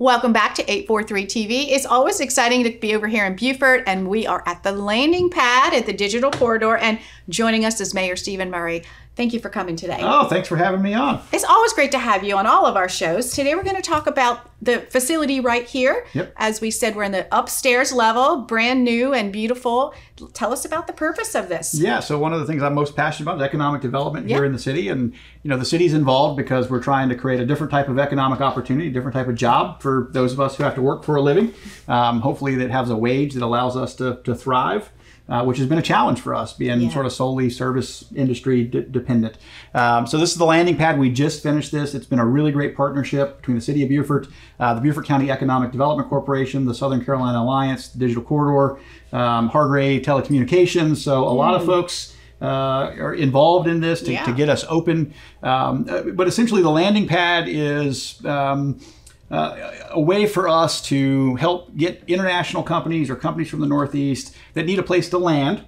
Welcome back to 843 TV. It's always exciting to be over here in Beaufort, and we are at the landing pad at the Digital Corridor. And joining us is Mayor Stephen Murray. Thank you for coming today. Oh, thanks for having me on. It's always great to have you on all of our shows. Today we're going to talk about the facility right here. Yep. As we said, we're in the upstairs level, brand new and beautiful. Tell us about the purpose of this. Yeah, so one of the things I'm most passionate about is economic development Yep. here in the city. And, you know, the city's involved because we're trying to create a different type of economic opportunity, a different type of job for those of us who have to work for a living. Um, hopefully, that has a wage that allows us to, to thrive. Uh, which has been a challenge for us, being Yeah. sort of solely service industry d- dependent. Um, so this is the landing pad. We just finished this. It's been a really great partnership between the City of Beaufort, uh, the Beaufort County Economic Development Corporation, the Southern Carolina Alliance, the Digital Corridor, um, Hargray Telecommunications. So a lot of folks uh, are involved in this to, Yeah. to get us open. Um, uh, but essentially, the landing pad is. Um, uh, a way for us to help get international companies or companies from the Northeast that need a place to land,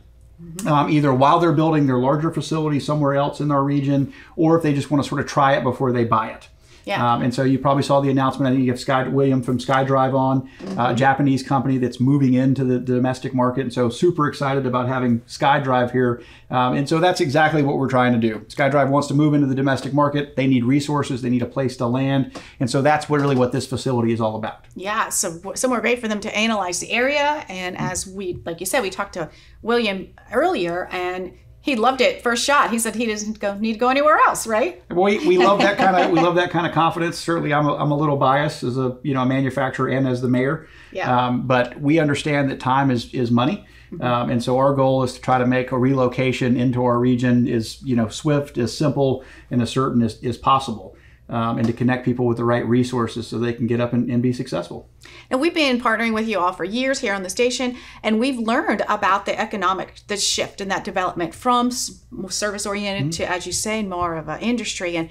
um, either while they're building their larger facility somewhere else in our region, or if they just want to sort of try it before they buy it. Yeah. Um, and so you probably saw the announcement. I think you have Sky William from SkyDrive on, uh, a Japanese company that's moving into the, the domestic market. And so super excited about having SkyDrive here. Um, and so that's exactly what we're trying to do. SkyDrive wants to move into the domestic market. They need resources. They need a place to land. And so that's what really what this facility is all about. Yeah, so somewhere great for them to analyze the area. And as we, like you said, we talked to William earlier, and he loved it first shot. He said he doesn't go need to go anywhere else, right? We, we love that kind of we love that kind of confidence. Certainly, I'm a, I'm a little biased as a you know a manufacturer and as the mayor. Yeah. Um, but we understand that time is is money, um, and so our goal is to try to make a relocation into our region as you know swift, as simple, and as certain as, as possible, um, and to connect people with the right resources so they can get up and, and be successful. And we've been partnering with you all for years here on the station, and we've learned about the economic, the shift in that development from service oriented to, as you say, more of an industry. And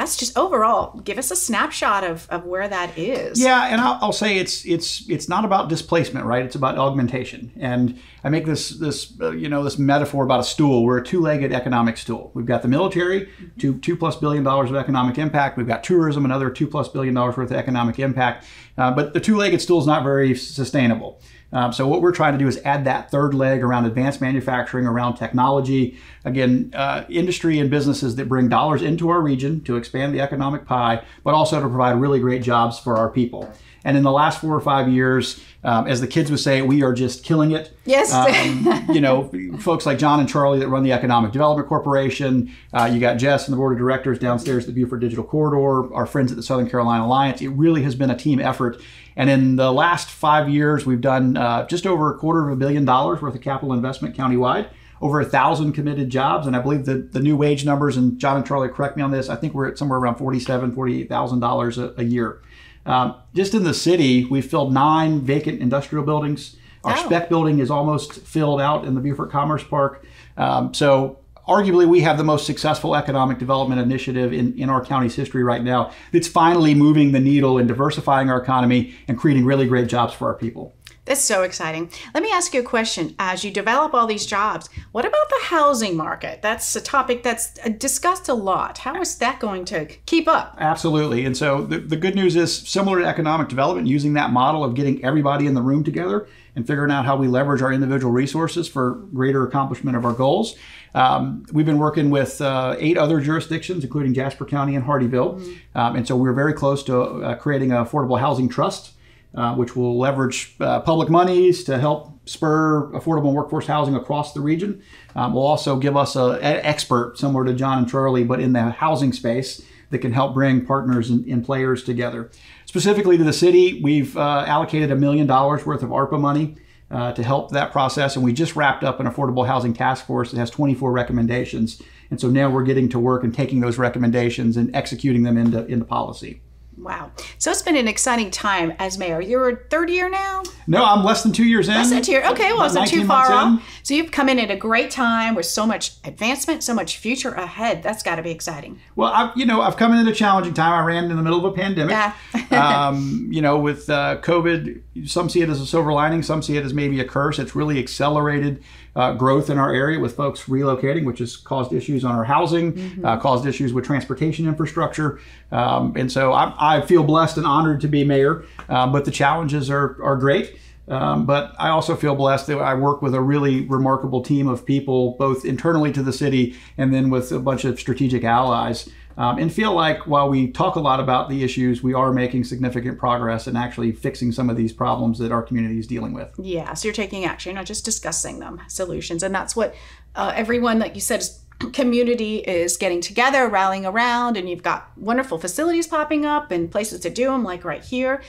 that's just overall, give us a snapshot of, of where that is. Yeah, and I'll, I'll say it's it's it's not about displacement, right? It's about augmentation. And I make this this uh, you know this metaphor about a stool. We're a two-legged economic stool. We've got the military, two two plus billion dollars of economic impact. We've got tourism, another two plus billion dollars worth of economic impact. Uh, but the two-legged stool is not very sustainable. Um, so what we're trying to do is add that third leg around advanced manufacturing, around technology. Again, uh, industry and businesses that bring dollars into our region to expand the economic pie, but also to provide really great jobs for our people. And in the last four or five years, um, as the kids would say, we are just killing it. Yes. Um, you know, folks like John and Charlie that run the Economic Development Corporation. Uh, you got Jess and the board of directors downstairs at the Beaufort Digital Corridor. Our friends at the Southern Carolina Alliance. It really has been a team effort. And in the last five years, we've done uh, just over a quarter of a billion dollars worth of capital investment countywide. Over a thousand committed jobs, and I believe the, the new wage numbers. And John and Charlie, correct me on this. I think we're at somewhere around forty-seven, forty-eight thousand dollars $48,000 a a year. Um, just in the city, we've filled nine vacant industrial buildings. Our Oh. spec building is almost filled out in the Beaufort Commerce Park. Um, so, arguably, we have the most successful economic development initiative in, in our county's history right now that's finally moving the needle and diversifying our economy and creating really great jobs for our people. That's so exciting. Let me ask you a question. As you develop all these jobs, what about the housing market? That's a topic that's uh, discussed a lot. How is that going to keep up? Absolutely. And so the, the good news is similar to economic development, using that model of getting everybody in the room together and figuring out how we leverage our individual resources for greater accomplishment of our goals. Um, we've been working with uh, eight other jurisdictions, including Jasper County and Hardeeville. Um, and so we're very close to uh, creating an affordable housing trust. Uh, which will leverage uh, public monies to help spur affordable workforce housing across the region. Um, will also give us an expert, similar to John and Charlie, but in the housing space that can help bring partners and, and players together. Specifically to the city, we've uh, allocated a million dollars worth of ARPA money uh, to help that process, and we just wrapped up an affordable housing task force that has 24 recommendations. And so now we're getting to work and taking those recommendations and executing them into, into policy. Wow. So it's been an exciting time as mayor. You're third year now? No, I'm less than two years in. Less than two years. Okay, well, it's not too far off. So you've come in at a great time with so much advancement, so much future ahead. That's got to be exciting. Well, I've, you know, I've come in at a challenging time. I ran in the middle of a pandemic. Yeah. um, you know, with uh, COVID, some see it as a silver lining, some see it as maybe a curse. It's really accelerated uh, growth in our area with folks relocating, which has caused issues on our housing, mm-hmm. uh, caused issues with transportation infrastructure. Um, and so I, I, feel blessed and honored to be mayor, um, but the challenges are, are great. Um, but I also feel blessed that I work with a really remarkable team of people, both internally to the city and then with a bunch of strategic allies. Um, and feel like while we talk a lot about the issues, we are making significant progress and actually fixing some of these problems that our community is dealing with. Yeah, so you're taking action, not just discussing them, solutions. And that's what uh, everyone, like you said, is community is getting together, rallying around, and you've got wonderful facilities popping up and places to do them, like right here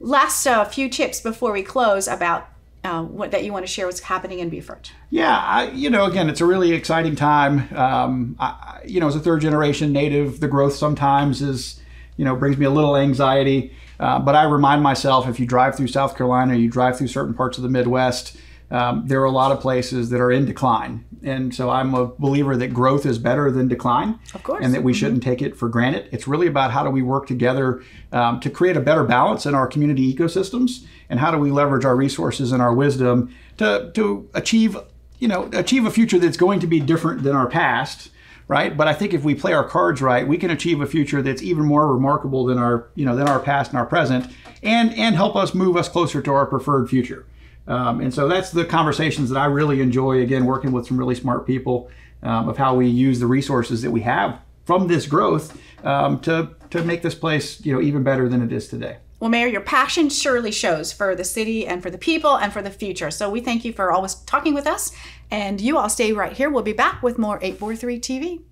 last uh, few tips before we close about uh, what that you want to share what's happening in Beaufort. Yeah, I, you know, again, it's a really exciting time. Um, I, you know, as a third generation native, the growth sometimes is, you know, brings me a little anxiety. Uh, but I remind myself if you drive through South Carolina, you drive through certain parts of the Midwest, um, there are a lot of places that are in decline. And so I'm a believer that growth is better than decline. Of course. And that we mm-hmm. shouldn't take it for granted. It's really about how do we work together um, to create a better balance in our community ecosystems and how do we leverage our resources and our wisdom to, to achieve, you know, achieve a future that's going to be different than our past right? But I think if we play our cards right, we can achieve a future that's even more remarkable than our, you know, than our past and our present, and and help us move us closer to our preferred future. Um, and so that's the conversations that I really enjoy, again, working with some really smart people um, of how we use the resources that we have from this growth um, to, to make this place you know, even better than it is today. Well, Mayor, your passion surely shows for the city and for the people and for the future. So we thank you for always talking with us. And you all stay right here. We'll be back with more 843 TV.